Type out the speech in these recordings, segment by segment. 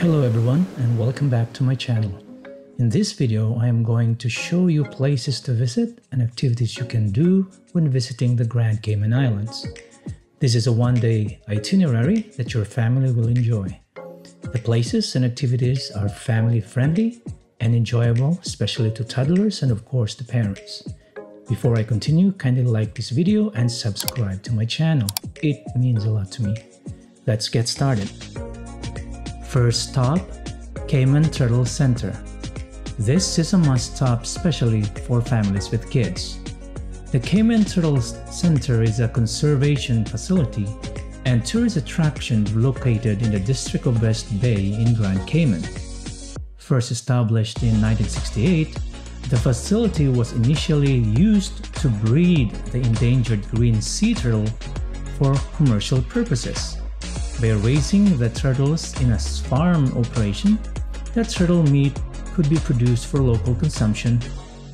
Hello everyone and welcome back to my channel. In this video, I am going to show you places to visit and activities you can do when visiting the Grand Cayman Islands. This is a one-day itinerary that your family will enjoy. The places and activities are family-friendly and enjoyable, especially to toddlers and of course the parents. Before I continue, kindly like this video and subscribe to my channel. It means a lot to me. Let's get started. First stop, Cayman Turtle Center. This is a must-stop especially for families with kids. The Cayman Turtle Center is a conservation facility and tourist attraction located in the District of West Bay in Grand Cayman. First established in 1968, the facility was initially used to breed the endangered green sea turtle for commercial purposes. By raising the turtles in a farm operation, the turtle meat could be produced for local consumption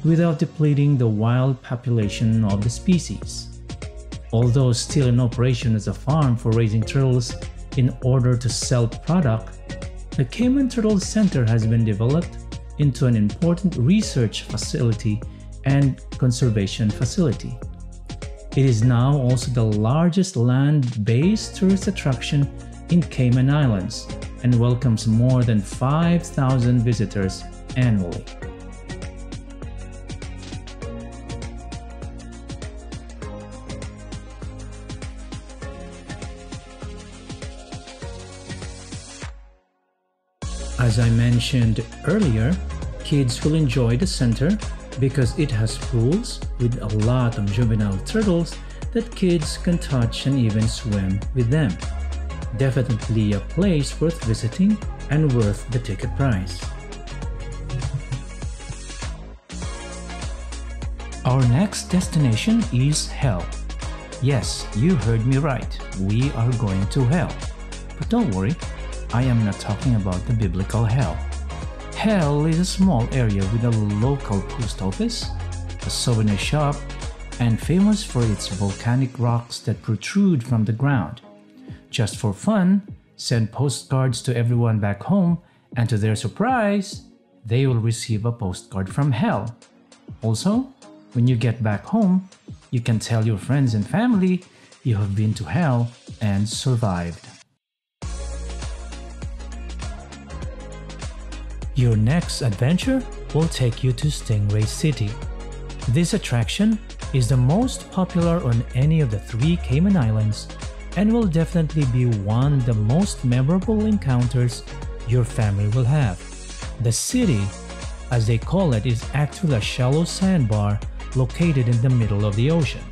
without depleting the wild population of the species. Although still in operation as a farm for raising turtles in order to sell product, the Cayman Turtle Center has been developed into an important research facility and conservation facility. It is now also the largest land-based tourist attraction in Cayman Islands and welcomes more than 5,000 visitors annually. As I mentioned earlier, kids will enjoy the center because it has pools with a lot of juvenile turtles that kids can touch and even swim with them. Definitely a place worth visiting and worth the ticket price. Our next destination is Hell. Yes, you heard me right. We are going to Hell. But don't worry, I am not talking about the biblical hell. Hell is a small area with a local post office, a souvenir shop, and famous for its volcanic rocks that protrude from the ground. Just for fun, send postcards to everyone back home, and to their surprise, they will receive a postcard from hell. Also, when you get back home, you can tell your friends and family you have been to hell and survived. Your next adventure will take you to Stingray City. This attraction is the most popular on any of the three Cayman Islands and will definitely be one of the most memorable encounters your family will have. The city, as they call it, is actually a shallow sandbar located in the middle of the ocean.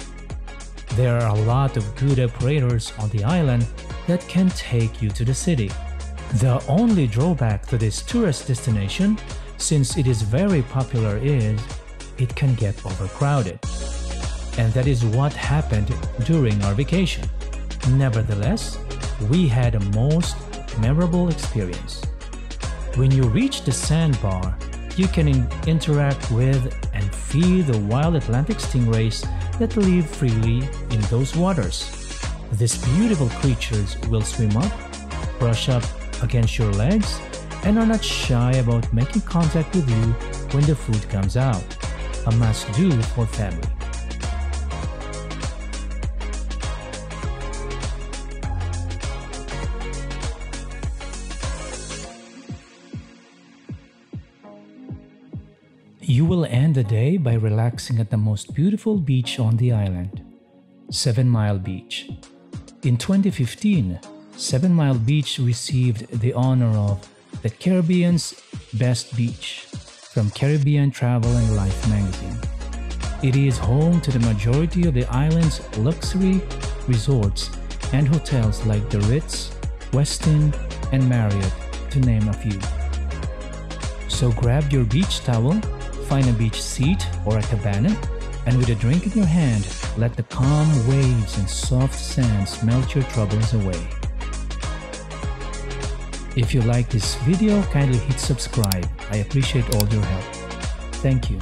There are a lot of good operators on the island that can take you to the city. The only drawback to this tourist destination, since it is very popular is, it can get overcrowded. And that is what happened during our vacation. Nevertheless, we had a most memorable experience. When you reach the sandbar, you can in interact with and feed the wild Atlantic stingrays that live freely in those waters. These beautiful creatures will swim up, brush up against your legs and are not shy about making contact with you when the food comes out. A must do for family. You will end the day by relaxing at the most beautiful beach on the island, Seven Mile Beach. In 2015, Seven Mile Beach received the honor of the Caribbean's Best Beach from Caribbean Travel and Life magazine. It is home to the majority of the island's luxury resorts and hotels like the Ritz, Westin, and Marriott, to name a few. So grab your beach towel, find a beach seat or a cabana, and with a drink in your hand, let the calm waves and soft sands melt your troubles away. If you like this video, kindly hit subscribe. I appreciate all your help. Thank you.